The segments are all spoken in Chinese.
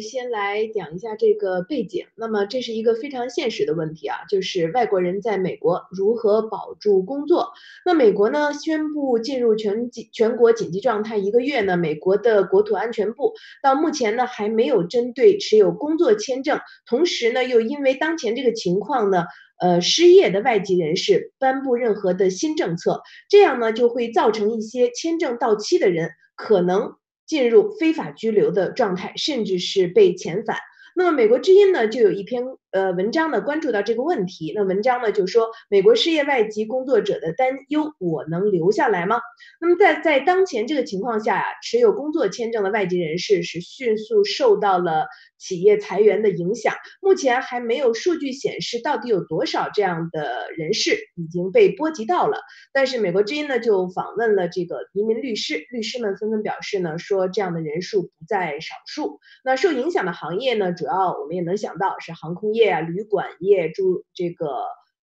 先来讲一下这个背景。那么这是一个非常现实的问题啊，就是外国人在美国如何保住工作。那美国呢宣布进入全全国紧急状态一个月呢，美国的国土安全部到目前呢还没有针对持有工作签证，同时呢又因为当前这个情况呢，呃失业的外籍人士颁布任何的新政策，这样呢就会造成一些签证到期的人可能。进入非法拘留的状态，甚至是被遣返。那么，美国之音呢，就有一篇呃文章呢，关注到这个问题。那文章呢，就说美国失业外籍工作者的担忧：我能留下来吗？那么，在在当前这个情况下呀，持有工作签证的外籍人士是迅速受到了。企业裁员的影响，目前还没有数据显示到底有多少这样的人士已经被波及到了。但是美国之音呢就访问了这个移民律师，律师们纷纷表示呢，说这样的人数不在少数。那受影响的行业呢，主要我们也能想到是航空业啊、旅馆业、住这个。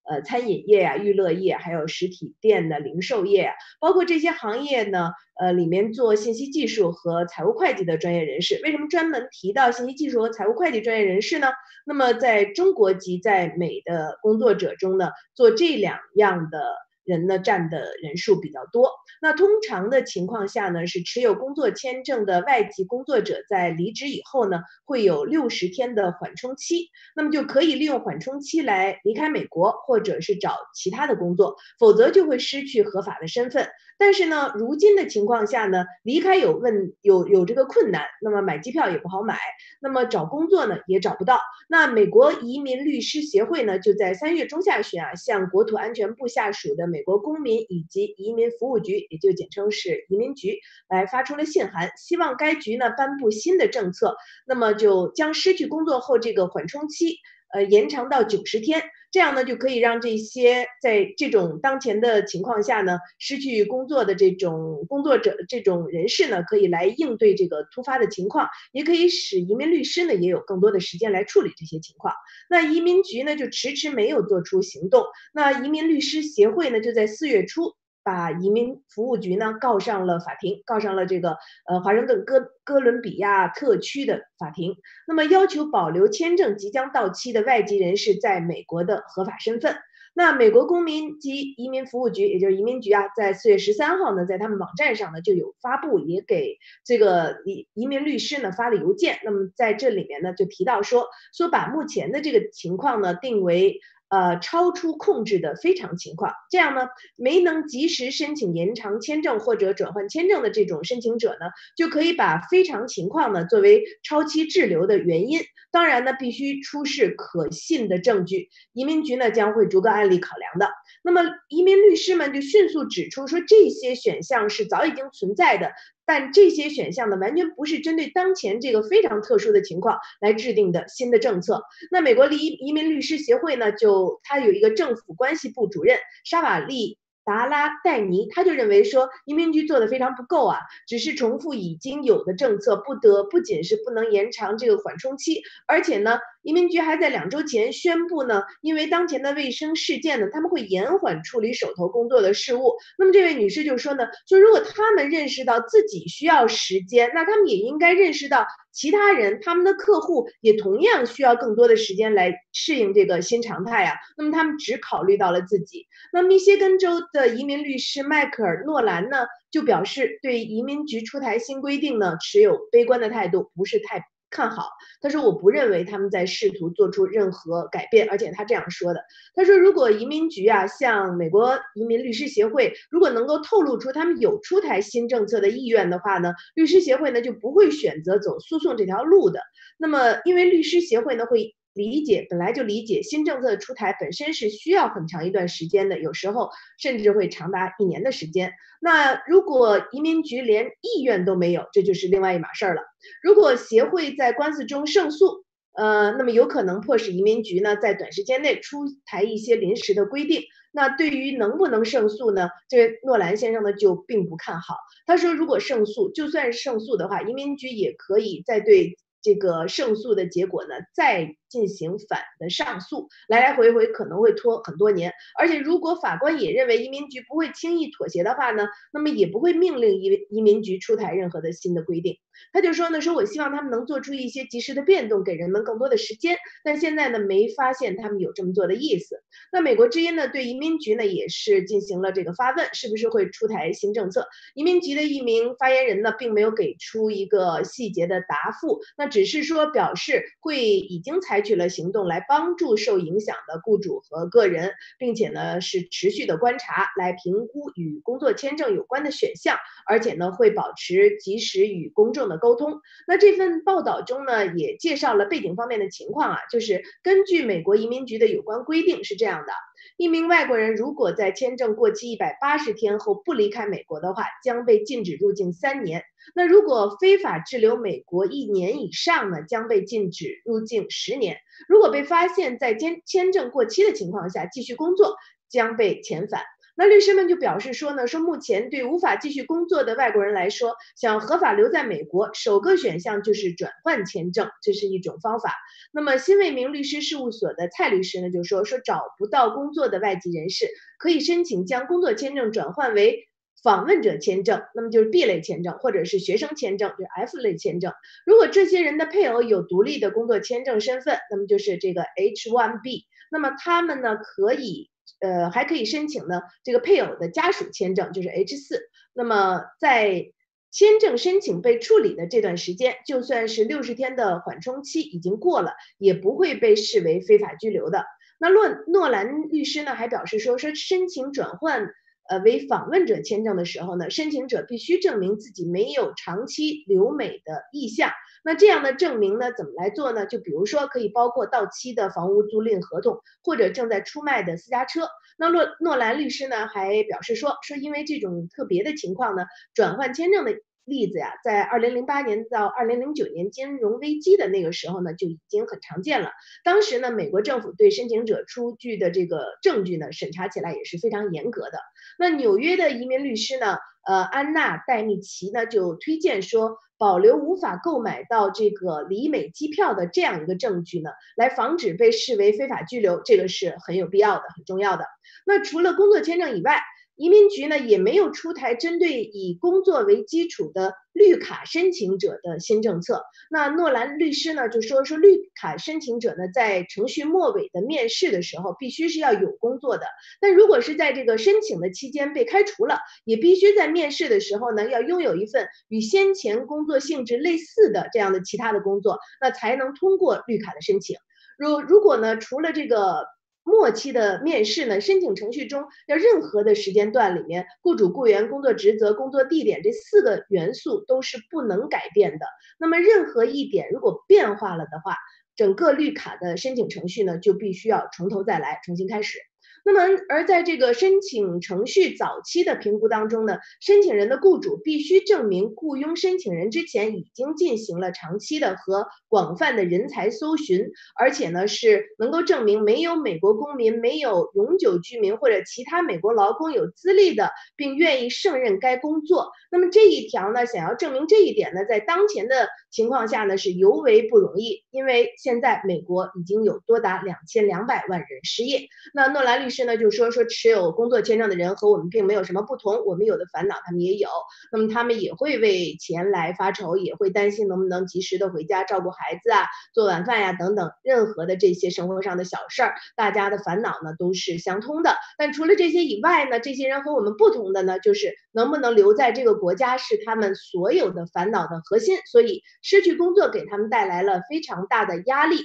呃，餐饮业呀，娱乐业，还有实体店的零售业，包括这些行业呢，呃，里面做信息技术和财务会计的专业人士，为什么专门提到信息技术和财务会计专业人士呢？那么在中国籍在美的工作者中呢，做这两样的。人呢占的人数比较多。那通常的情况下呢，是持有工作签证的外籍工作者在离职以后呢，会有六十天的缓冲期，那么就可以利用缓冲期来离开美国，或者是找其他的工作，否则就会失去合法的身份。但是呢，如今的情况下呢，离开有问有有这个困难，那么买机票也不好买，那么找工作呢也找不到。那美国移民律师协会呢，就在三月中下旬啊，向国土安全部下属的美国公民以及移民服务局，也就简称是移民局，来发出了信函，希望该局呢颁布新的政策，那么就将失去工作后这个缓冲期。呃，延长到九十天，这样呢就可以让这些在这种当前的情况下呢失去工作的这种工作者这种人士呢，可以来应对这个突发的情况，也可以使移民律师呢也有更多的时间来处理这些情况。那移民局呢就迟迟没有做出行动，那移民律师协会呢就在四月初。把移民服务局呢告上了法庭，告上了这个呃华盛顿哥哥伦比亚特区的法庭，那么要求保留签证即将到期的外籍人士在美国的合法身份。那美国公民及移民服务局，也就是移民局啊，在四月十三号呢，在他们网站上呢就有发布，也给这个移移民律师呢发了邮件。那么在这里面呢就提到说，说把目前的这个情况呢定为。呃，超出控制的非常情况，这样呢，没能及时申请延长签证或者转换签证的这种申请者呢，就可以把非常情况呢作为超期滞留的原因。当然呢，必须出示可信的证据，移民局呢将会逐个案例考量的。那么，移民律师们就迅速指出说，这些选项是早已经存在的。但这些选项呢，完全不是针对当前这个非常特殊的情况来制定的新的政策。那美国移移民律师协会呢，就它有一个政府关系部主任沙瓦利。达拉戴尼他就认为说，移民局做的非常不够啊，只是重复已经有的政策，不得不仅是不能延长这个缓冲期，而且呢，移民局还在两周前宣布呢，因为当前的卫生事件呢，他们会延缓处理手头工作的事务。那么这位女士就说呢，就如果他们认识到自己需要时间，那他们也应该认识到。其他人，他们的客户也同样需要更多的时间来适应这个新常态啊。那么他们只考虑到了自己。那密歇根州的移民律师迈克尔·诺兰呢，就表示对移民局出台新规定呢持有悲观的态度，不是太。看好，他说我不认为他们在试图做出任何改变，而且他这样说的，他说如果移民局啊向美国移民律师协会如果能够透露出他们有出台新政策的意愿的话呢，律师协会呢就不会选择走诉讼这条路的。那么因为律师协会呢会。理解本来就理解新政策的出台本身是需要很长一段时间的，有时候甚至会长达一年的时间。那如果移民局连意愿都没有，这就是另外一码事儿了。如果协会在官司中胜诉，呃，那么有可能迫使移民局呢在短时间内出台一些临时的规定。那对于能不能胜诉呢？这位诺兰先生呢就并不看好。他说，如果胜诉，就算胜诉的话，移民局也可以再对。这个胜诉的结果呢，再进行反的上诉，来来回回可能会拖很多年。而且如果法官也认为移民局不会轻易妥协的话呢，那么也不会命令移移民局出台任何的新的规定。他就说呢，说我希望他们能做出一些及时的变动，给人们更多的时间。但现在呢，没发现他们有这么做的意思。那美国之音呢，对移民局呢也是进行了这个发问，是不是会出台新政策？移民局的一名发言人呢，并没有给出一个细节的答复，那只是说表示会已经采取了行动来帮助受影响的雇主和个人，并且呢是持续的观察来评估与工作签证有关的选项，而且呢会保持及时与公众。的沟通，那这份报道中呢，也介绍了背景方面的情况啊，就是根据美国移民局的有关规定是这样的：一名外国人如果在签证过期一百八十天后不离开美国的话，将被禁止入境三年；那如果非法滞留美国一年以上呢，将被禁止入境十年；如果被发现在签签证过期的情况下继续工作，将被遣返。那律师们就表示说呢，说目前对无法继续工作的外国人来说，想合法留在美国，首个选项就是转换签证，这是一种方法。那么新为民律师事务所的蔡律师呢，就说说找不到工作的外籍人士可以申请将工作签证转换为访问者签证，那么就是 B 类签证，或者是学生签证，就是 F 类签证。如果这些人的配偶有独立的工作签证身份，那么就是这个 H1B，那么他们呢可以。呃，还可以申请呢，这个配偶的家属签证就是 H 四。那么在签证申请被处理的这段时间，就算是六十天的缓冲期已经过了，也不会被视为非法居留的。那诺诺兰律师呢，还表示说，说申请转换呃为访问者签证的时候呢，申请者必须证明自己没有长期留美的意向。那这样的证明呢，怎么来做呢？就比如说，可以包括到期的房屋租赁合同，或者正在出卖的私家车。那诺诺兰律师呢，还表示说，说因为这种特别的情况呢，转换签证的例子呀，在二零零八年到二零零九年金融危机的那个时候呢，就已经很常见了。当时呢，美国政府对申请者出具的这个证据呢，审查起来也是非常严格的。那纽约的移民律师呢，呃，安娜戴密奇呢，就推荐说。保留无法购买到这个离美机票的这样一个证据呢，来防止被视为非法拘留，这个是很有必要的、很重要的。那除了工作签证以外，移民局呢也没有出台针对以工作为基础的绿卡申请者的新政策。那诺兰律师呢就说说绿卡申请者呢在程序末尾的面试的时候必须是要有工作的，那如果是在这个申请的期间被开除了，也必须在面试的时候呢要拥有一份与先前工作性质类似的这样的其他的工作，那才能通过绿卡的申请。如如果呢除了这个。末期的面试呢，申请程序中要任何的时间段里面，雇主、雇员、工作职责、工作地点这四个元素都是不能改变的。那么任何一点如果变化了的话，整个绿卡的申请程序呢就必须要从头再来，重新开始。那么，而在这个申请程序早期的评估当中呢，申请人的雇主必须证明雇佣申请人之前已经进行了长期的和广泛的人才搜寻，而且呢是能够证明没有美国公民、没有永久居民或者其他美国劳工有资历的，并愿意胜任该工作。那么这一条呢，想要证明这一点呢，在当前的情况下呢是尤为不容易，因为现在美国已经有多达两千两百万人失业。那诺兰律。是呢，就说说持有工作签证的人和我们并没有什么不同，我们有的烦恼他们也有，那么他们也会为钱来发愁，也会担心能不能及时的回家照顾孩子啊，做晚饭呀等等，任何的这些生活上的小事儿，大家的烦恼呢都是相通的。但除了这些以外呢，这些人和我们不同的呢，就是能不能留在这个国家是他们所有的烦恼的核心，所以失去工作给他们带来了非常大的压力，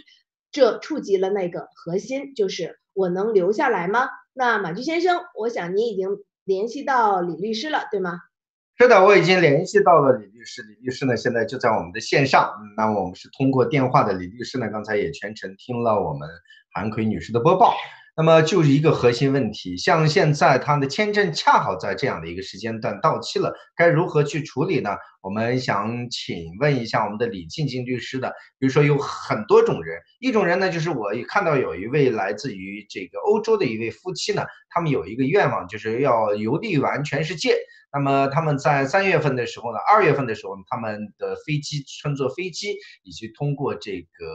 这触及了那个核心，就是。我能留下来吗？那马驹先生，我想您已经联系到李律师了，对吗？是的，我已经联系到了李律师。李律师呢，现在就在我们的线上。那我们是通过电话的。李律师呢，刚才也全程听了我们韩奎女士的播报。那么就是一个核心问题，像现在他的签证恰好在这样的一个时间段到期了，该如何去处理呢？我们想请问一下我们的李静静律师的，比如说有很多种人，一种人呢就是我看到有一位来自于这个欧洲的一位夫妻呢，他们有一个愿望就是要游历完全世界。那么他们在三月份的时候呢，二月份的时候，他们的飞机乘坐飞机以及通过这个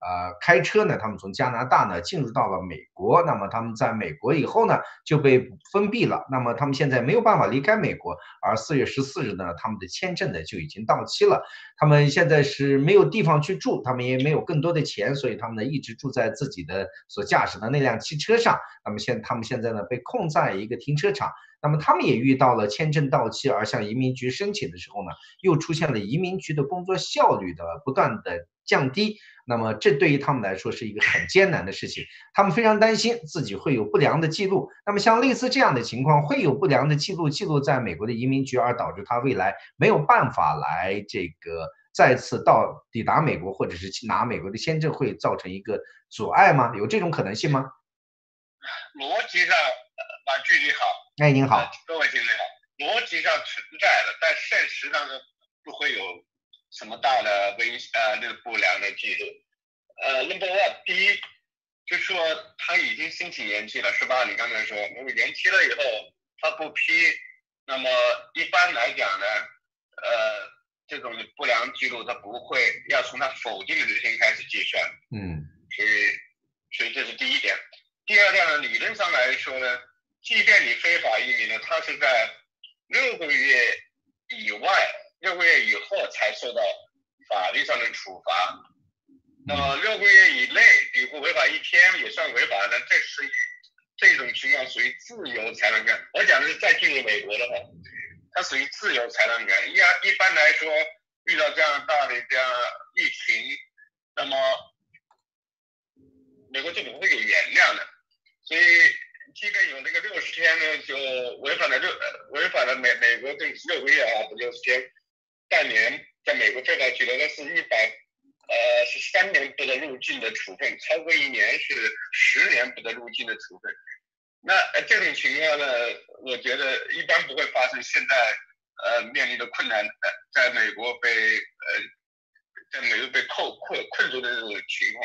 呃开车呢，他们从加拿大呢进入到了美国。那么他们在美国以后呢就被封闭了。那么他们现在没有办法离开美国，而四月十四日呢，他们的签证呢就已经到期了。他们现在是没有地方去住，他们也没有更多的钱，所以他们呢一直住在自己的所驾驶的那辆汽车上。那么现他们现在呢被困在一个停车场。那么他们也遇到了签证到期而向移民局申请的时候呢，又出现了移民局的工作效率的不断的降低。那么这对于他们来说是一个很艰难的事情，他们非常担心自己会有不良的记录。那么像类似这样的情况，会有不良的记录记录在美国的移民局，而导致他未来没有办法来这个再次到抵达美国或者是拿美国的签证，会造成一个阻碍吗？有这种可能性吗？逻辑上，把距离好。哎，您好，各位听众好。逻辑上存在的，但现实当中不会有什么大的危呃那个不良的记录。呃，Number one，第一，就说他已经申请延期了，是吧？你刚才说，如果延期了以后他不批，那么一般来讲呢，呃，这种不良记录他不会要从他否定的日天开始计算。嗯。所以，所以这是第一点。第二点呢，理论上来说呢。即便你非法移民呢，他是在六个月以外、六个月以后才受到法律上的处罚。那么六个月以内，你不违法一天也算违法的，这是这种情况属于自由裁量权。我讲的是再进入美国的话，它属于自由裁量权。一一般来说，遇到这样大的这样疫情，那么美国政府会给原谅的，所以。即便有那个六十天呢，就违反了六违反了美美国这六个月啊，不六十天，半年在美国最高拘留的是一百，呃是三年不得入境的处分，超过一年是十年不得入境的处分。那这种情况呢，我觉得一般不会发生。现在呃面临的困难，呃在美国被呃在美国被扣困困住的这种情况。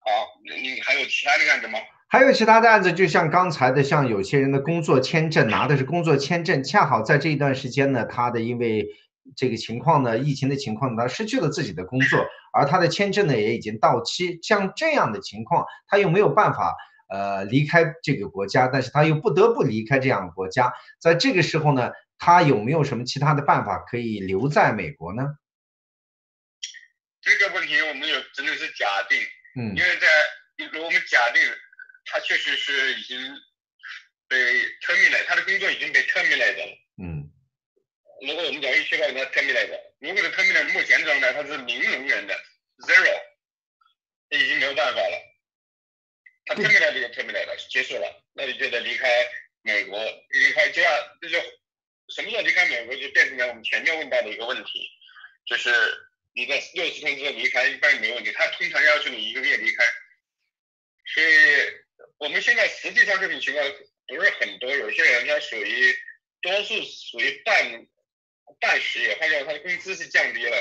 好，你还有其他的案子吗？还有其他的案子，就像刚才的，像有些人的工作签证拿的是工作签证，恰好在这一段时间呢，他的因为这个情况呢，疫情的情况，他失去了自己的工作，而他的签证呢也已经到期。像这样的情况，他又没有办法呃离开这个国家，但是他又不得不离开这样的国家，在这个时候呢，他有没有什么其他的办法可以留在美国呢？这个问题我们有只能是假定，嗯，因为在我们假定。他确实是已经被 terminate，他的工作已经被 terminate 了。嗯。如果我们讲一句话，他 terminate，如果是 terminate，目前状态他是零容忍的 zero，已经没有办法了。他 terminate 就 terminate 了，结束了，那你就得离开美国，离开这样，这就什么叫离开美国，就变成了我们前面问到的一个问题，就是你在六十天之后离开，一般没问题。他通常要求你一个月离开，所以。我们现在实际上这种情况不是很多，有些人他属于多数属于半半失业，或者他的工资是降低了，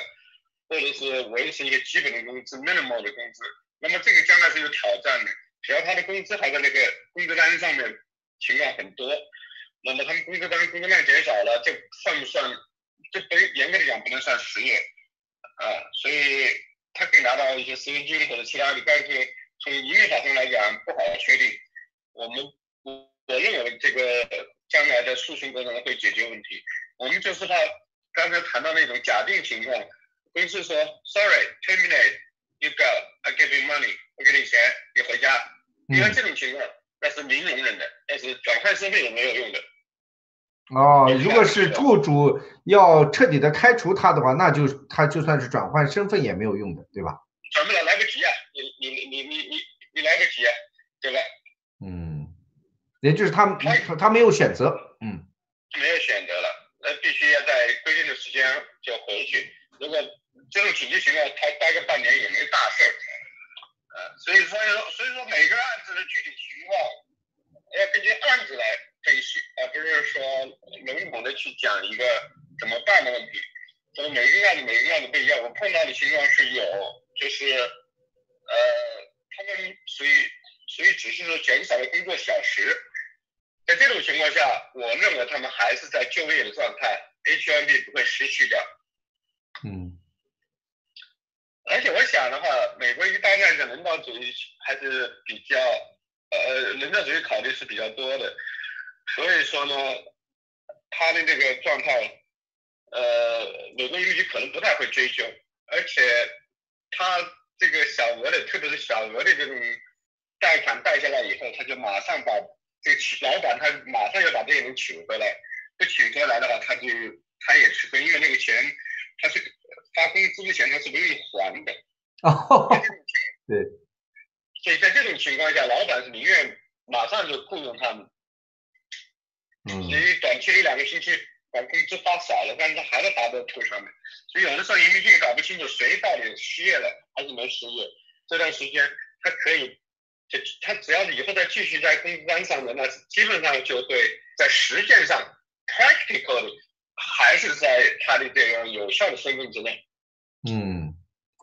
或者是维持一个基本的工资 minimal 的工资，那么这个将来是有挑战的。只要他的工资还在那个工资单上面，情况很多，那么他们工资单工作量减少了，这算不算？这不严格的讲不能算失业啊，所以他可以拿到一些失业金或者其他的，但是。从移民法上来讲，不好确定。我们我我认为这个将来的诉讼过程中会解决问题。我们就是怕刚才谈到那种假定情况，公司说 Sorry，terminate，you go，I give you money，我给你钱，你回家。你看这种情况，那是零容忍的，但是转换身份也没有用的。哦，如果是雇主要彻底的开除他的话，那就他就算是转换身份也没有用的，对吧？转不了，来不及啊！你你你你你你来得及，对吧？嗯，也就是他他他没有选择，嗯，没有选择了，那必须要在规定的时间就回去。如果这种紧急情况，他待个半年也没大事儿，呃，所以说所以说每个案子的具体情况要根据案子来分析，而不是说笼统的去讲一个怎么办的问题。所以每个案子每个案子不一样。我碰到的情况是有，就是呃，他们属于属于只是说减少了工作小时，在这种情况下，我认为他们还是在就业的状态，H1B 不会失去掉。嗯。而且我想的话，美国一个大概的人道主义还是比较，呃，人道主义考虑是比较多的，所以说呢，他的这个状态，呃，美国移民局可能不太会追究，而且他这个小额的，特别是小额的这种贷款贷下来以后，他就马上把这个老板他马上要把这些人取回来，不取回来的话，他就他也吃亏，因为那个钱他是。发工资的钱他是不愿意还的，哦，对，所以在这种情况下，老板是宁愿马上就雇佣他们，嗯，所以短期一两个星期把工资发少了，但是他还是打在头上面，所以有的时候移民局也搞不清楚谁到底失业了还是没失业，这段时间他可以，就他只要以后再继续在工资单上面，那基本上就会在实践上 practically 还是在他的这个有效的身份之内。嗯，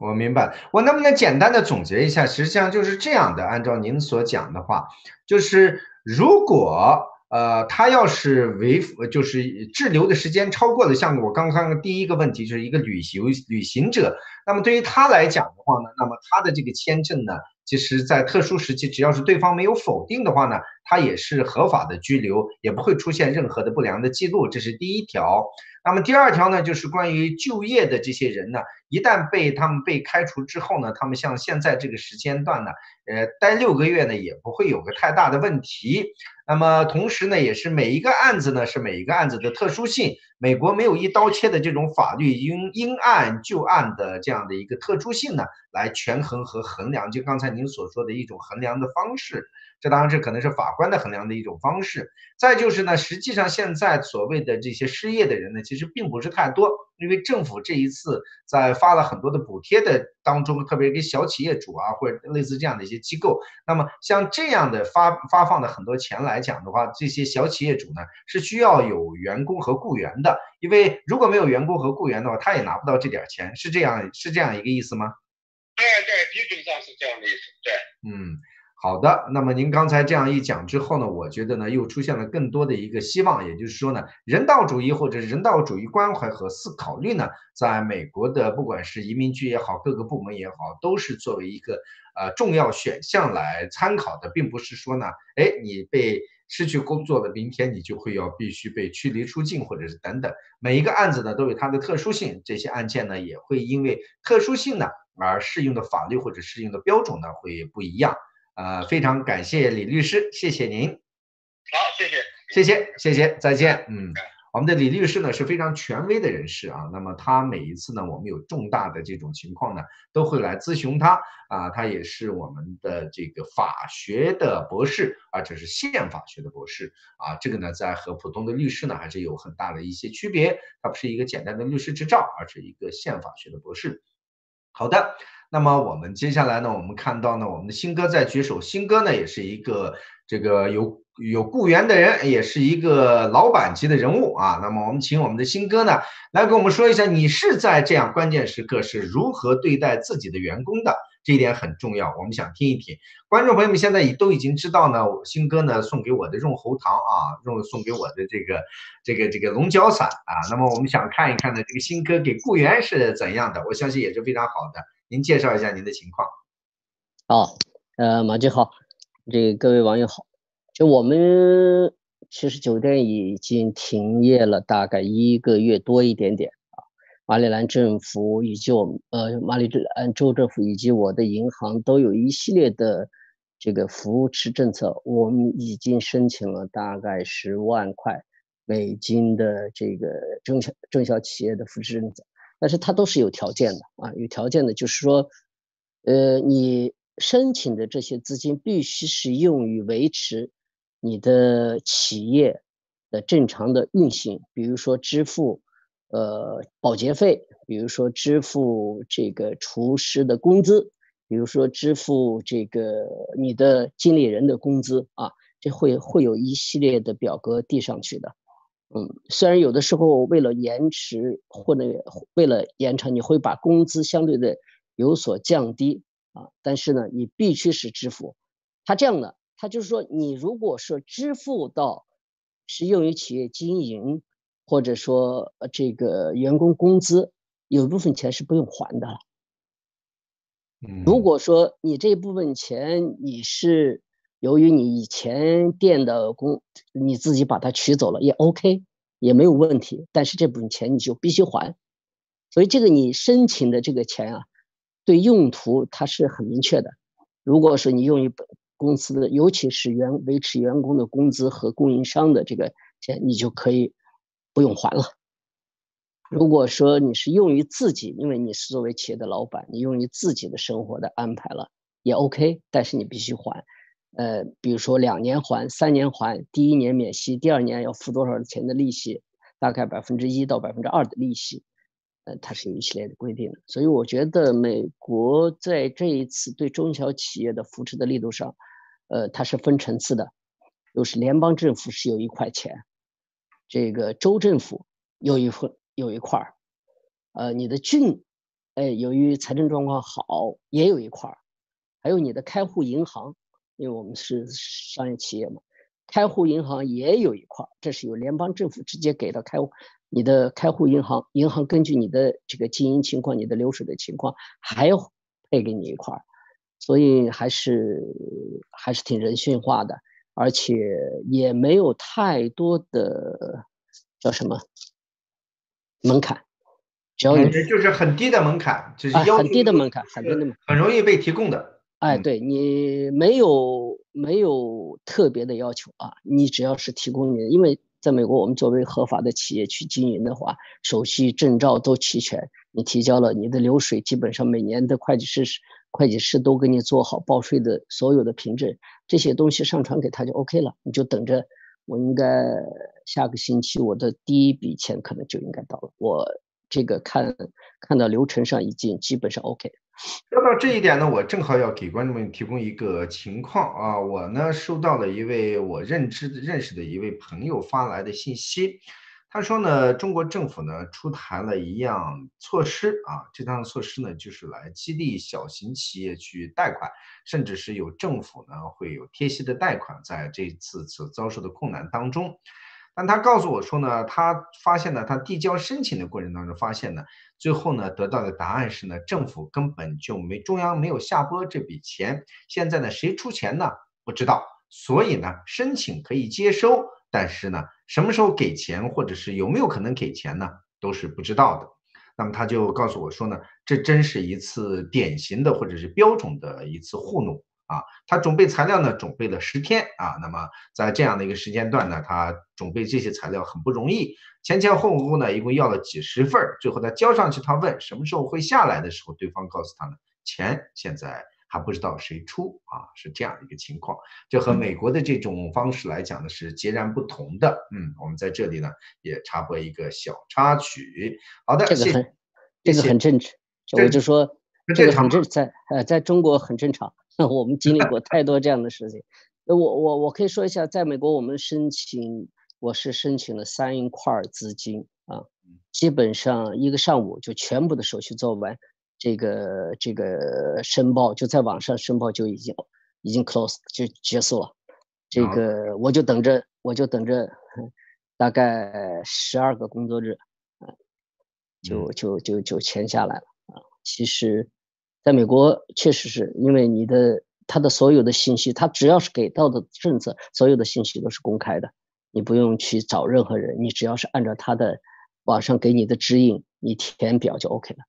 我明白。我能不能简单的总结一下？实际上就是这样的。按照您所讲的话，就是如果呃他要是违就是滞留的时间超过了，像我刚刚第一个问题就是一个旅行旅行者，那么对于他来讲的话呢，那么他的这个签证呢，其实在特殊时期，只要是对方没有否定的话呢，他也是合法的居留，也不会出现任何的不良的记录。这是第一条。那么第二条呢，就是关于就业的这些人呢，一旦被他们被开除之后呢，他们像现在这个时间段呢，呃，待六个月呢，也不会有个太大的问题。那么同时呢，也是每一个案子呢，是每一个案子的特殊性。美国没有一刀切的这种法律，应因案就案的这样的一个特殊性呢，来权衡和衡量。就刚才您所说的一种衡量的方式。这当然，这可能是法官的衡量的一种方式。再就是呢，实际上现在所谓的这些失业的人呢，其实并不是太多，因为政府这一次在发了很多的补贴的当中，特别给小企业主啊，或者类似这样的一些机构，那么像这样的发发放的很多钱来讲的话，这些小企业主呢是需要有员工和雇员的，因为如果没有员工和雇员的话，他也拿不到这点钱，是这样是这样一个意思吗？对对，基本上是这样的意思。对，嗯。好的，那么您刚才这样一讲之后呢，我觉得呢又出现了更多的一个希望，也就是说呢，人道主义或者人道主义关怀和思考虑呢，在美国的不管是移民局也好，各个部门也好，都是作为一个呃重要选项来参考的，并不是说呢，哎，你被失去工作的明天你就会要必须被驱离出境或者是等等，每一个案子呢都有它的特殊性，这些案件呢也会因为特殊性呢而适用的法律或者适用的标准呢会不一样。呃，非常感谢李律师，谢谢您。好，谢谢，谢谢，谢谢，再见。嗯，我们的李律师呢是非常权威的人士啊。那么他每一次呢，我们有重大的这种情况呢，都会来咨询他啊。他也是我们的这个法学的博士，而且是宪法学的博士啊。这个呢，在和普通的律师呢，还是有很大的一些区别。他不是一个简单的律师执照，而是一个宪法学的博士。好的。那么我们接下来呢，我们看到呢，我们的新哥在举手。新哥呢，也是一个这个有有雇员的人，也是一个老板级的人物啊。那么我们请我们的新哥呢，来跟我们说一下，你是在这样关键时刻是如何对待自己的员工的？这一点很重要，我们想听一听。观众朋友们现在已都已经知道呢，新哥呢送给我的润喉糖啊，用送给我的这个这个这个龙角散啊。那么我们想看一看呢，这个新哥给雇员是怎样的？我相信也是非常好的。您介绍一下您的情况。哦，呃，马军好，这各位网友好。就我们其实酒店已经停业了大概一个月多一点点啊。马里兰政府以及我呃马里兰州政府以及我的银行都有一系列的这个扶持政策，我们已经申请了大概十万块美金的这个中小中小企业的扶持政策。但是它都是有条件的啊，有条件的，就是说，呃，你申请的这些资金必须是用于维持你的企业的正常的运行，比如说支付呃保洁费，比如说支付这个厨师的工资，比如说支付这个你的经理人的工资啊，这会会有一系列的表格递上去的。嗯，虽然有的时候为了延迟或者为了延长，你会把工资相对的有所降低啊，但是呢，你必须是支付。他这样的，他就是说，你如果说支付到是用于企业经营，或者说这个员工工资，有一部分钱是不用还的。如果说你这部分钱你是由于你以前店的工，你自己把它取走了也 OK，也没有问题。但是这部分钱你就必须还，所以这个你申请的这个钱啊，对用途它是很明确的。如果说你用于本公司的，尤其是员维持员工的工资和供应商的这个钱，你就可以不用还了。如果说你是用于自己，因为你是作为企业的老板，你用于自己的生活的安排了也 OK，但是你必须还，呃，比如说两年还、三年还，第一年免息，第二年要付多少钱的利息，大概百分之一到百分之二的利息，呃，它是有一系列的规定的。所以我觉得美国在这一次对中小企业的扶持的力度上，呃，它是分层次的，就是联邦政府是有一块钱，这个州政府有一份。有一块儿，呃，你的郡，哎，由于财政状况好，也有一块儿，还有你的开户银行，因为我们是商业企业嘛，开户银行也有一块儿，这是由联邦政府直接给到开户，你的开户银行，银行根据你的这个经营情况、你的流水的情况，还要配给你一块儿，所以还是还是挺人性化的，而且也没有太多的叫什么。门槛，只要你就是很低的门槛，就是要很低的门槛，很低的门槛，很容易被提供的。哎，对你没有没有特别的要求啊，你只要是提供你，因为在美国，我们作为合法的企业去经营的话，手续证照都齐全，你提交了你的流水，基本上每年的会计师会计师都给你做好报税的所有的凭证，这些东西上传给他就 OK 了，你就等着。我应该下个星期我的第一笔钱可能就应该到了。我这个看看到流程上已经基本上 OK。说到这一点呢，我正好要给观众们提供一个情况啊，我呢收到了一位我认知的认识的一位朋友发来的信息。他说呢，中国政府呢出台了一样措施啊，这项措施呢就是来激励小型企业去贷款，甚至是有政府呢会有贴息的贷款，在这次所遭受的困难当中。但他告诉我说呢，他发现呢，他递交申请的过程当中发现呢，最后呢得到的答案是呢，政府根本就没中央没有下拨这笔钱，现在呢谁出钱呢不知道，所以呢申请可以接收。但是呢，什么时候给钱，或者是有没有可能给钱呢，都是不知道的。那么他就告诉我说呢，这真是一次典型的或者是标准的一次糊弄啊！他准备材料呢，准备了十天啊。那么在这样的一个时间段呢，他准备这些材料很不容易，前前后后呢，一共要了几十份儿。最后他交上去，他问什么时候会下来的时候，对方告诉他呢，钱现在。还不知道谁出啊，是这样一个情况，这和美国的这种方式来讲呢是截然不同的。嗯，我们在这里呢也插播一个小插曲。好的，这个很，这个很正常。我就说这个很正在呃，在中国很正常。我们经历过太多这样的事情。我我我可以说一下，在美国我们申请，我是申请了三块资金啊，基本上一个上午就全部的手续做完。这个这个申报就在网上申报就已经已经 close 就结束了，这个我就等着我就等着，大概十二个工作日，啊，就就就就签下来了啊。其实，在美国确实是因为你的他的所有的信息，他只要是给到的政策，所有的信息都是公开的，你不用去找任何人，你只要是按照他的网上给你的指引，你填表就 OK 了。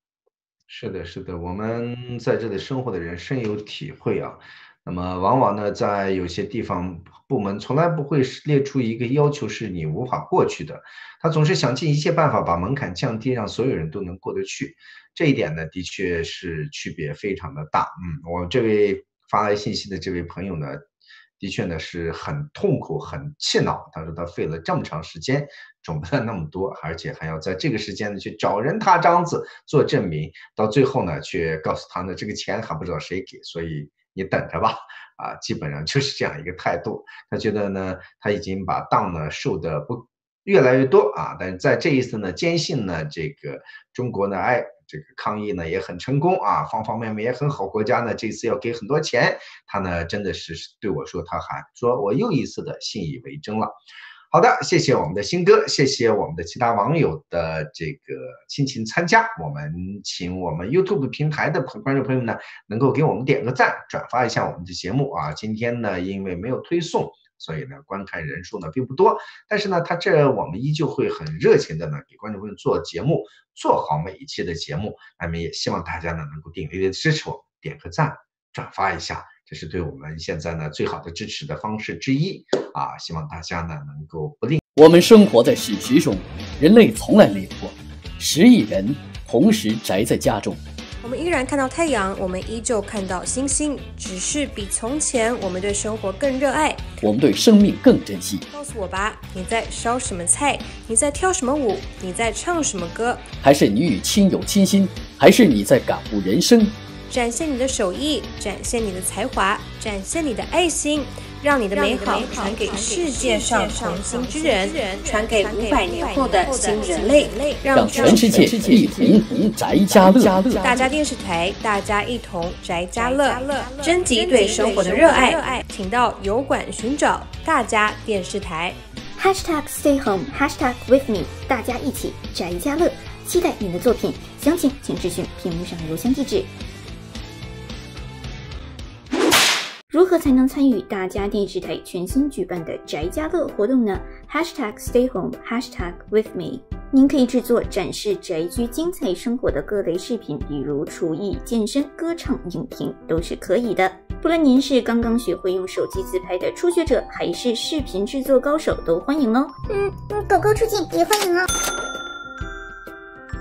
是的，是的，我们在这里生活的人深有体会啊。那么，往往呢，在有些地方部门从来不会列出一个要求是你无法过去的，他总是想尽一切办法把门槛降低，让所有人都能过得去。这一点呢，的确是区别非常的大。嗯，我这位发来信息的这位朋友呢。的确呢是很痛苦、很气恼。他说他费了这么长时间，准备了那么多，而且还要在这个时间呢去找人他章子做证明，到最后呢却告诉他呢这个钱还不知道谁给，所以你等着吧。啊，基本上就是这样一个态度。他觉得呢他已经把当呢受的不越来越多啊。但是在这一次呢，坚信呢，这个中国呢，哎，这个抗疫呢也很成功啊，方方面面也很好。国家呢这次要给很多钱，他呢真的是对我说，他还说我又一次的信以为真了。好的，谢谢我们的新哥，谢谢我们的其他网友的这个亲情参加。我们请我们 YouTube 平台的朋观众朋友呢，能够给我们点个赞，转发一下我们的节目啊。今天呢，因为没有推送，所以呢，观看人数呢并不多。但是呢，他这我们依旧会很热情的呢，给观众朋友做节目，做好每一期的节目。那么也希望大家呢能够鼎力的支持我，点个赞，转发一下。这是对我们现在呢最好的支持的方式之一啊！希望大家呢能够不吝。我们生活在史实中，人类从来没有过十亿人同时宅在家中。我们依然看到太阳，我们依旧看到星星，只是比从前我们对生活更热爱，我们对生命更珍惜。告诉我吧，你在烧什么菜？你在跳什么舞？你在唱什么歌？还是你与亲友亲心？还是你在感悟人生？展现你的手艺，展现你的才华，展现你的爱心，让你的美好传给世界上同心之人，传给五百年后的新人类，让全世界一同宅家乐。大家电视台，大家一同宅家乐，征集对生活的热爱，请到油管寻找大家电视台。Hashtag Stay Home，Hashtag With Me，大家一起宅家乐，期待你的作品，详情请咨询屏幕上的邮箱地址。如何才能参与大家电视台全新举办的宅家乐活动呢？Hashtag Stay Home，Hashtag With Me。您可以制作展示宅居精彩生活的各类视频，比如厨艺、健身、歌唱、影评都是可以的。不论您是刚刚学会用手机自拍的初学者，还是视频制作高手，都欢迎哦。嗯，狗狗出镜也欢迎哦。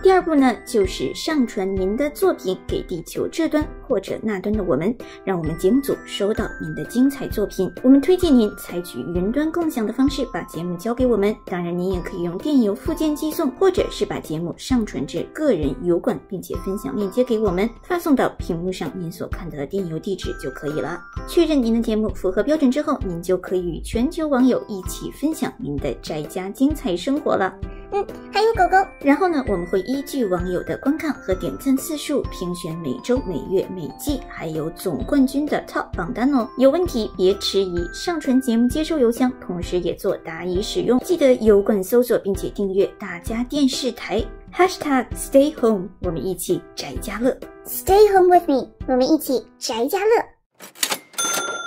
第二步呢，就是上传您的作品给地球这端或者那端的我们，让我们节目组收到您的精彩作品。我们推荐您采取云端共享的方式把节目交给我们，当然您也可以用电邮附件寄送，或者是把节目上传至个人油管，并且分享链接给我们，发送到屏幕上您所看到的电邮地址就可以了。确认您的节目符合标准之后，您就可以与全球网友一起分享您的宅家精彩生活了。嗯，还有狗狗。然后呢，我们会依据网友的观看和点赞次数评选每周、每月、每季，还有总冠军的 Top 榜单哦。有问题别迟疑，上传节目接收邮箱，同时也做答疑使用。记得油管搜索并且订阅大家电视台，Hashtag Stay Home，我们一起宅家乐。Stay home with me，我们一起宅家乐。